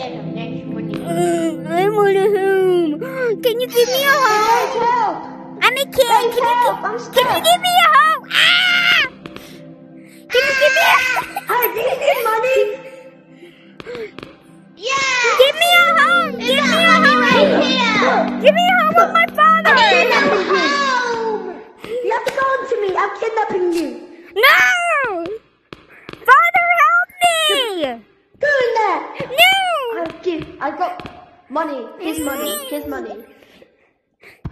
get him next morning. I want a home. Can you give me a home? Help! I'm a kid. Can you, help, I'm give, can you give me a home? Ah! Can you give me a Hey, do you need money? Yeah! Give me a home. Give me a home. right here! Give me a home with my father. Kidnapping home! You have to go to me. I'm kidnapping you. No! Father, help me! Go in there. No! I give. I got money. His money. His money.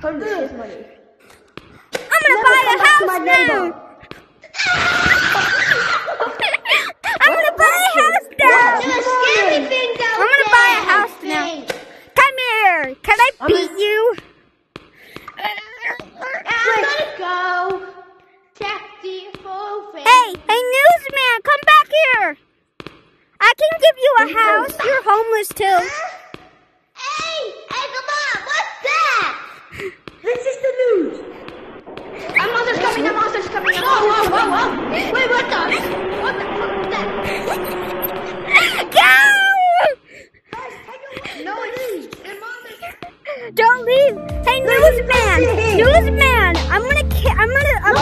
Hold his money. I'm gonna Never buy a back to my house now. neighbor. I'm gonna buy a house now. There's a scary thing down I'm gonna buy a house now. Come here. Can I beat you? I'm gonna go. Check the whole thing. Hey, hey, newsman, come back here. I can give you a house. You're homeless too. Hey! Hey, come on! What's that? This is the news. A monster's coming! A monster's coming! Whoa, whoa, whoa, whoa! Wait, what the? What the fuck is that? Go! No, it's. Don't leave. Hey, newsman, newsman, I'm gonna, ki- I'm gonna, I'm, No.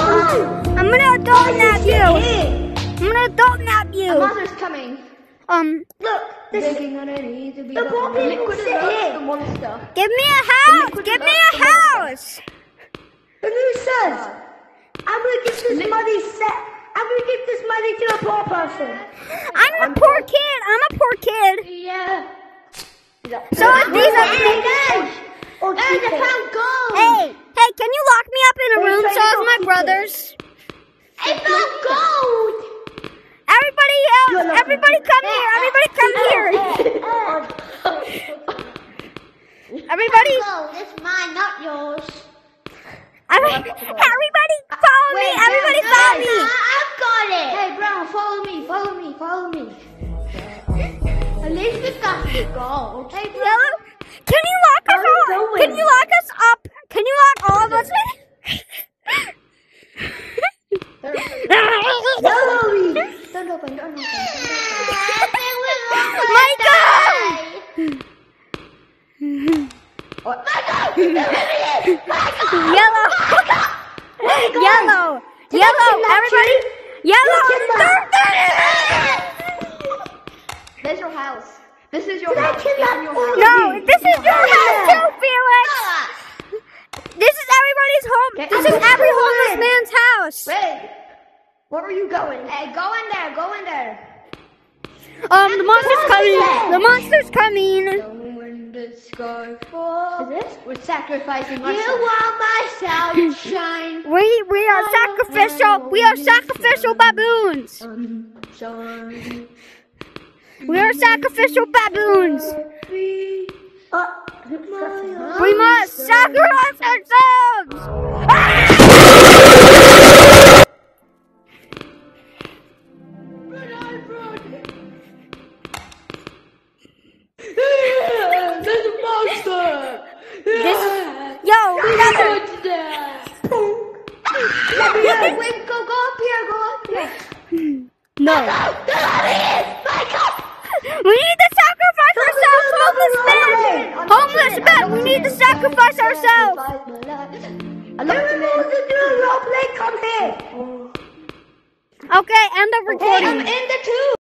I'm gonna adult nap you. Hey, I'm gonna adult nap a you. monster's coming. Um, Look, this Begging on a knee to be The poor people liquid sit here. the monster. give me a house. Give me a house. The news says, I'm gonna give this money set. I'm gonna give this money to a poor person. I'm a poor kid. I'm a poor kid. Yeah. So these are the Or And I found gold. Hey, hey, can you lock me up in a room so to as go my brothers? I found gold. Everybody else, everybody come here. Everybody come here. Everybody, Gold. It's mine, not yours. everybody, everybody follow me. Everybody follow me. I've got it. Hey, bro, follow me, follow me, follow me. At least we got the gold. Hey, bro. Yellow, can you lock us Where are all? Can you lock us up? Can you lock all of us in? Yellow. Don't open, don't open. Michael! Yellow, yellow, yellow. Everybody, yellow. There's your house. This is your house. kidnap This is your house. No, this is your house too, Felix. This is everybody's home. This is every homeless man's house. Wait. Where are you going? Hey, go in there, go in there. Um, the monster's coming. The monster's coming. When the sky falls. Is this? We're sacrificing ourselves. You want my sunshine. We we are sacrificial. We are sacrificial baboons. Sunshine. We are sacrificial baboons. Uh, We must sacrifice ourselves. Here. No. We need to sacrifice ourselves, homeless men. Homeless men, we need to sacrifice ourselves. I love to Everyone wants to do a role play. Come here. Okay, end of I'm in the